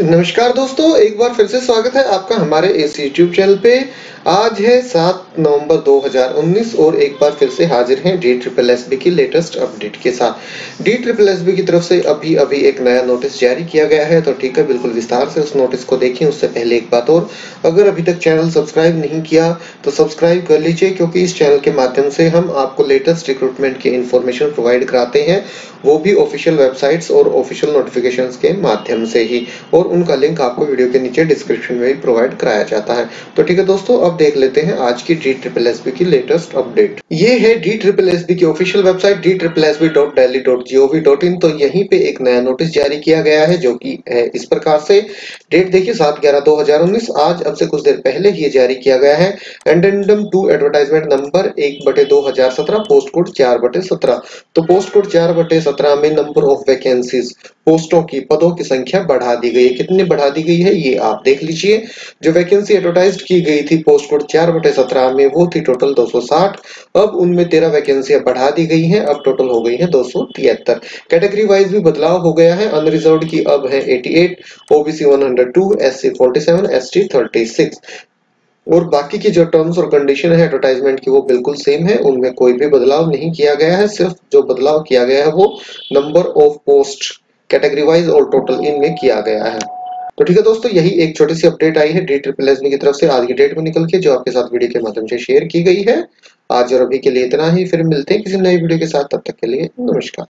नमस्कार दोस्तों एक बार फिर से स्वागत है आपका हमारे इस YouTube चैनल पे। आज है 7 नवंबर 2019 और एक बार फिर से हाजिर हैं डी ट्रिपल एस बी की लेटेस्ट अपडेट के साथ। डी ट्रिपल एस बी की तरफ़ से अभी अभी एक नया नोटिस जारी किया गया है तो ठीक है, बिल्कुल विस्तार से उस नोटिस को देखें, उससे पहले एक बात और। अगर अभी तक चैनल सब्सक्राइब नहीं किया तो सब्सक्राइब कर लीजिए, क्योंकि इस चैनल के माध्यम से हम आपको लेटेस्ट रिक्रूटमेंट की इन्फॉर्मेशन प्रोवाइड कराते हैं, वो भी ऑफिशियल वेबसाइट्स और ऑफिशियल नोटिफिकेशन के माध्यम से ही, और उनका लिंक आपको वीडियो के नीचे डिस्क्रिप्शन में भी प्रोवाइड कराया जाता है। तो ठीक है दोस्तों अब देख लेते हैं आज की डी ट्रिपल एस बी की लेटेस्ट अपडेट ये है डी ट्रिपल एस बी की official website D triple S B dot Delhi dot G O V dot in तो यहीं पे एक नया नोटिस जारी किया गया है, जो की है इस प्रकार से। डेट देखिए, सात ग्यारह दो हज़ार उन्नीस। आज अब से कुछ देर पहले ही जारी किया गया है। एंडेंडम टू एडवर्टाइजमेंट नंबर एक बटे दो हज़ार सत्रह पोस्ट कोड चार बटे सत्रह। तो पोस्ट कोड चार बटे सत्रह में नंबर ऑफ़ वैकेंसीज पोस्टों की, पदों की संख्या बढ़ा दी गई है। कितनी बढ़ा दी गई है, ये आप देख लीजिए। जो वैकेंसी एडवर्टाइज की गई थी पोस्ट कोड चार बटे सत्रह में, वो थी टोटल 260 अब उनमें तेरह वैकेंसियाँ बढ़ा दी गई हैं, अब टोटल हो गई है दो सौ तिहत्तर। कैटेगरी वाइज भी बदलाव हो गया है। अनरिजर्व की अब है 88 ओबीसी 102 एससी 47 एसटी 36 और बाकी की जो टर्म्स और कंडीशन है एडवर्टाइजमेंट की, वो बिल्कुल सेम है। उनमें कोई भी बदलाव नहीं किया गया है। सिर्फ़ जो बदलाव किया गया है, वो number of post category wise और टोटल इन में किया गया है। तो ठीक है दोस्तों, यही एक छोटी सी अपडेट आई है डी ट्रिपल एस की तरफ़ से। आज की डेट में निकल के जो आपके साथ वीडियो के माध्यम से शेयर की गई है। आज और अभी के लिए इतना ही। फिर मिलते हैं किसी नई वीडियो के साथ। तब तक के लिए नमस्कार।